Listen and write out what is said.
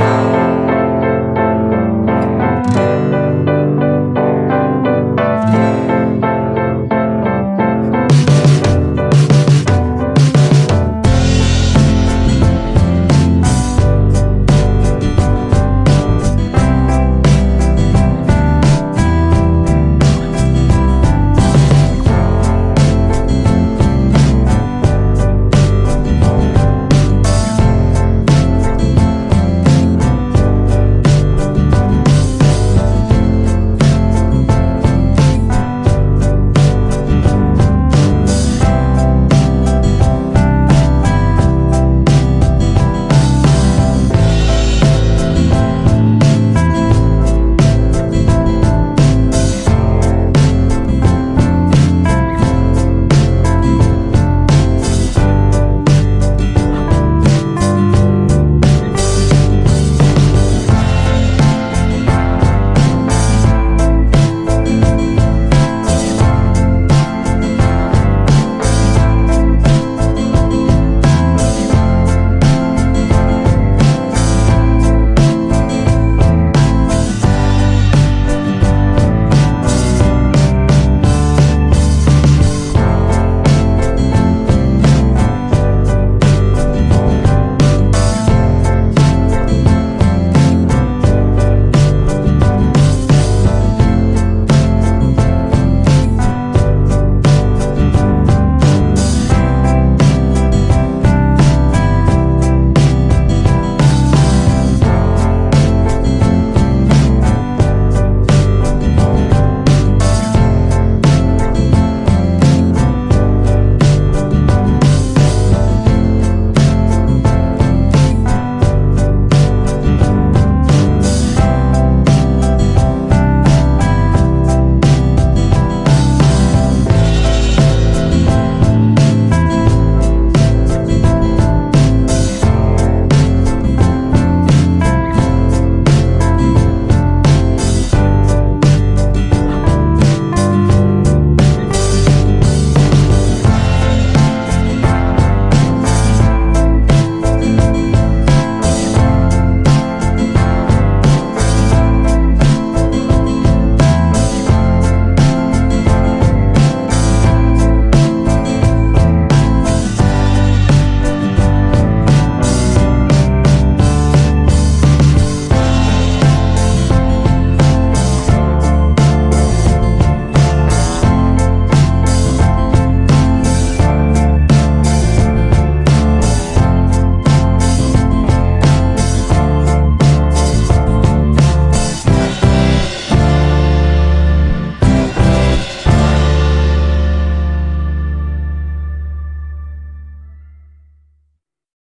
now.